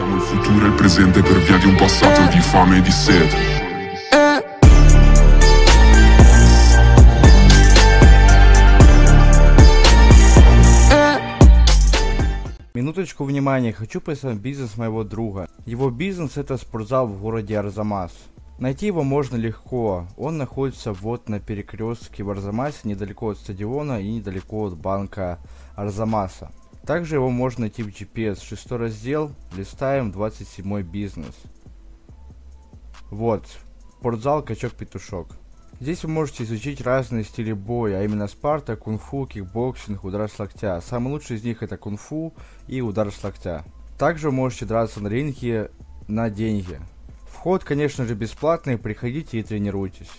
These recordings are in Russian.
Siamo il futuro e il presente per via di un passato di fame e di sete. Минуточку внимания, хочу представить бизнес моего друга. Его бизнес это спортзал в городе Арзамас. Найти его можно легко. Он находится вот на перекрестке в Арзамасе, недалеко от стадиона и недалеко от банка Арзамаса. Также его можно найти в GPS. Шестой раздел, листаем 27 бизнес. Вот, спортзал Качок-Петушок. Здесь вы можете изучить разные стили боя, а именно спарта, кунг-фу, кикбоксинг, удар с локтя. Самый лучший из них это кунг-фу и удар с локтя. Также вы можете драться на ринге на деньги. Вход, конечно же, бесплатный, приходите и тренируйтесь.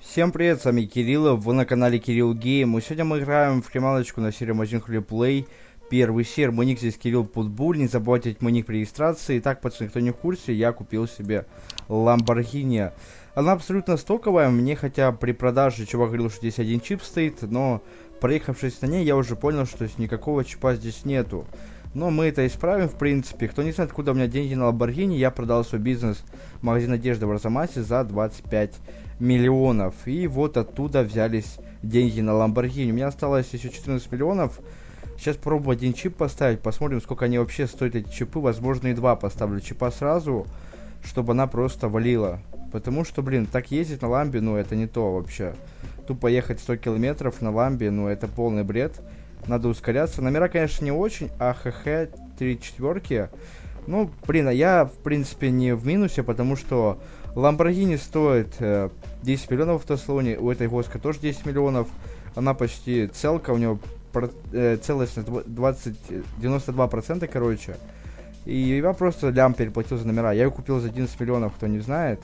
Всем привет, с вами Кирилл, вы на канале Кирилл Гейм, и сегодня мы играем в кремалочку на серии Магазин Плей. Первый сер, мой ник здесь Кирилл Путбуль, не забывайте мой ник при регистрации. Итак, пацаны, кто не в курсе, я купил себе Lamborghini. Она абсолютно стоковая, мне хотя при продаже чувак говорил, что здесь один чип стоит, но проехавшись на ней, я уже понял, что никакого чипа здесь нету. Но мы это исправим, в принципе. Кто не знает, откуда у меня деньги на Lamborghini, я продал свой бизнес магазин одежды в Арзамасе за 25 миллионов. И вот оттуда взялись деньги на Lamborghini. У меня осталось еще 14 миллионов. Сейчас пробую один чип поставить, посмотрим, сколько они вообще стоят, эти чипы. Возможно, и два поставлю чипа сразу, чтобы она просто валила. Потому что, блин, так ездить на ламбе, ну, это не то вообще. Тупо ехать 100 километров на ламбе, ну, это полный бред. Надо ускоряться. Номера, конечно, не очень. АХХ, три четверки. Ну, блин, а я, в принципе, не в минусе, потому что Lamborghini стоит э, 10 миллионов в Теслоне. У этой Госка тоже 10 миллионов. Она почти целка, у него про, э, целостность 20, 92%, короче. И я просто лям переплатил за номера. Я ее купил за 11 миллионов, кто не знает.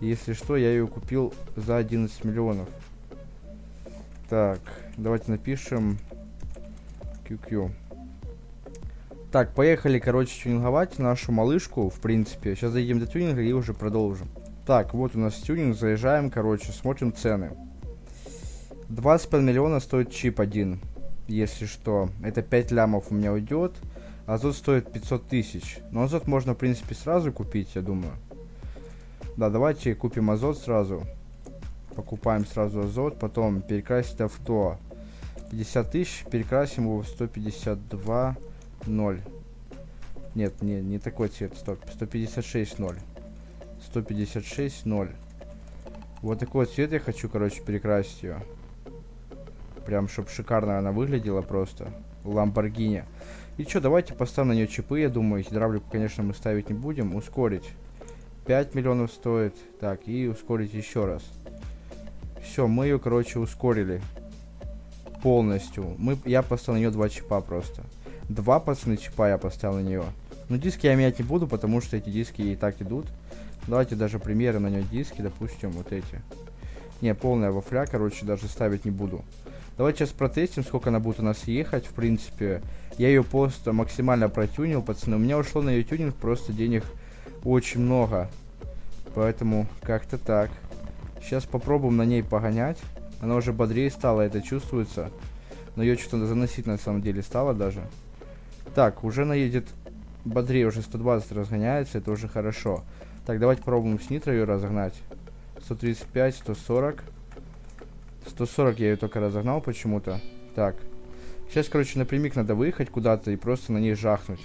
Если что, я ее купил за 11 миллионов. Так, давайте напишем QQ. Так, поехали, короче, тюнинговать нашу малышку, в принципе. Сейчас зайдем до тюнинга и уже продолжим. Так, вот у нас тюнинг, заезжаем, короче, смотрим цены. 25 миллиона стоит чип один, если что. Это 5 лямов у меня уйдет. Азот стоит 500 тысяч. Но азот можно, в принципе, сразу купить, я думаю. Да, давайте купим азот сразу. Покупаем сразу азот, потом перекрасить авто. 50 тысяч, перекрасим его в 152 0. Нет, не, не такой цвет, стоп. 156 0. 156 0. Вот такой цвет я хочу, короче, перекрасить ее. Прям, чтобы шикарно она выглядела просто. Ламборгини. И что, давайте поставим на нее чипы, я думаю. Гидравлику, конечно, мы ставить не будем. Ускорить. 5 миллионов стоит. Так, и ускорить еще раз. Все, мы ее, короче, ускорили. Полностью. Мы, я поставил на нее два чипа просто. Два, пацаны, чипа я поставил на нее. Но диски я менять не буду, потому что эти диски и так идут. Давайте даже примеры на нее диски, допустим, вот эти. Не, полная вафля, короче, даже ставить не буду. Давайте сейчас протестим, сколько она будет у нас ехать. В принципе, я ее просто максимально протюнил, пацаны. У меня ушло на ее тюнинг просто денег очень много. Поэтому как-то так. Сейчас попробуем на ней погонять. Она уже бодрее стала, это чувствуется. Но ее что-то заносить на самом деле стало даже. Так, уже она едет бодрее, уже 120 разгоняется, это уже хорошо. Так, давайте попробуем с нитро ее разогнать. 135, 140. 140 я ее только разогнал почему-то. Так. Сейчас, короче, напрямик надо выехать куда-то и просто на ней жахнуть.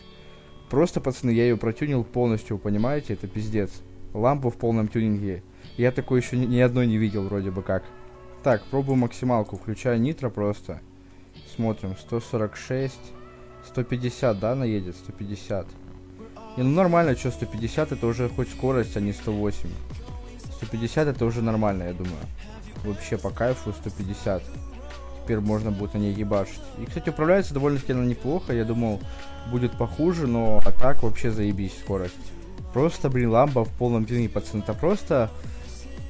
Просто, пацаны, я ее протюнил полностью, понимаете? Это пиздец. Лампу в полном тюнинге. Я такой еще ни, ни одной не видел, вроде бы как. Так, пробую максималку. Включаю нитро просто. Смотрим. 146. 150, да, она едет? 150. Не, ну нормально, что 150 это уже хоть скорость, а не 108. 150 это уже нормально, я думаю. Вообще по кайфу 150 теперь можно будет на ней ебашить. И, кстати, управляется довольно-таки она неплохо. Я думал, будет похуже, но а так вообще заебись скорость. Просто, блин, ламба в полном тюнинге, пацаны. Это просто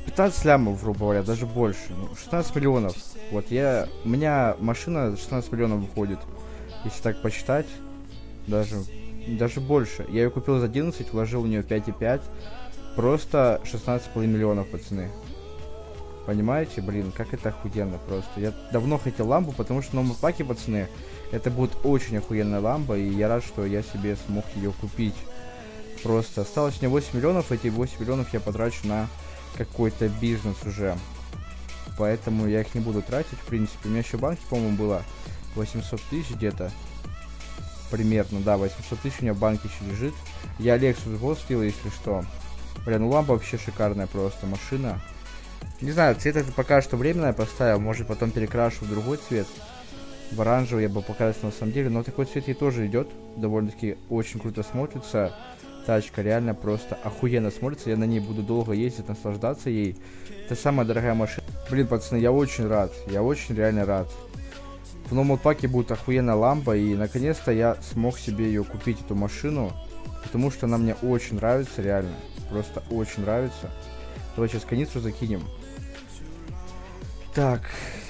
15 лямов, грубо говоря, даже больше. Ну, 16 миллионов. Вот я... У меня машина 16 миллионов выходит. Если так посчитать. Даже... Даже больше. Я ее купил за 11, вложил в нее 5,5. Просто 16,5 миллионов, пацаны. Понимаете, блин, как это охуенно просто. Я давно хотел ламбу, потому что в новом паке, пацаны, это будет очень охуенная ламба, и я рад, что я себе смог ее купить. Просто осталось мне 8 миллионов, эти 8 миллионов я потрачу на какой-то бизнес уже. Поэтому я их не буду тратить, в принципе. У меня еще банки, по-моему, было 800 тысяч где-то. Примерно, да, 800 тысяч у меня в банке еще лежит. Я Lexus гостил, если что. Блин, ну лампа вообще шикарная просто машина. Не знаю, цвет это пока что временное поставил, может потом перекрашу в другой цвет. В оранжевый я бы покрасил на самом деле, но такой цвет ей тоже идет. Довольно-таки очень круто смотрится. Тачка реально просто охуенно смотрится. Я на ней буду долго ездить, наслаждаться ей. Это самая дорогая машина. Блин, пацаны, я очень рад. Я очень реально рад. В новом паке будет охуенная лампа. И наконец-то я смог себе ее купить, эту машину. Потому что она мне очень нравится, реально. Просто очень нравится. Давай сейчас канистру закинем. Так,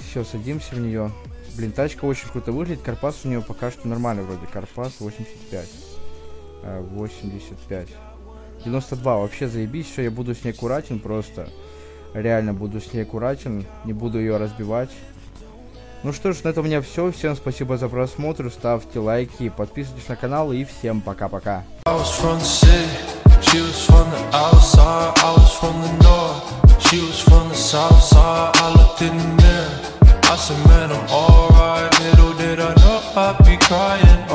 все, садимся в нее. Блин, тачка очень круто выглядит. Карпас у нее пока что нормальный вроде. Карпас 85. 85. 92. Вообще заебись. Все, я буду с ней аккуратен просто. Реально буду с ней аккуратен. Не буду ее разбивать. Ну что ж, на этом у меня все. Всем спасибо за просмотр. Ставьте лайки, подписывайтесь на канал и всем пока-пока. South side, I looked in the mirror. I said, man, I'm alright Little did I know I'd be crying